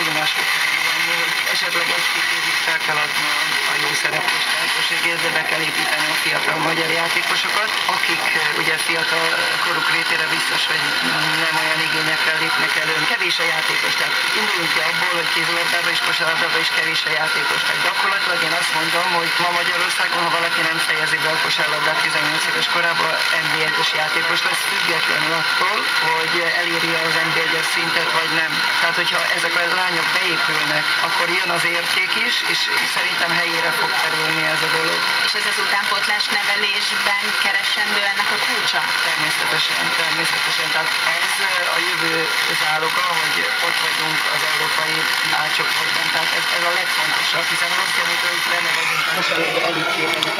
tudomást esetleg egy-két évig fel kell adni a jó szereplést de be kell építeni a fiatal magyar játékosokat, akik ugye fiatal koruk rétére biztos, hogy nem olyan igényekkel lépnek elő. Kevés a játékos, tehát induljunk ki abból, hogy kézilabdában és kosárlabdában is kevés a játékos. Tehát gyakorlatilag én azt mondom, hogy ma Magyarországon, ha valaki nem fejezi be a kosárlabdát 18 éves korában, NBA-es játékos lesz, függetlenül attól, hogy eléri az NBA-es szintet, vagy nem. Tehát, hogyha ezek a lányok beépülnek, akkor jön az érték is, és szerintem helyére fog ez a dolog. És ez az utánpótlás nevelésben keresendő ennek a kulcsa? Természetesen, természetesen. Tehát ez a jövő záloga, hogy ott vagyunk az európai átcsoportban. Tehát ez, ez a legfontosabb, hiszen azt jelenti, hogy benne vagyunk a elitjében utánpótlásban.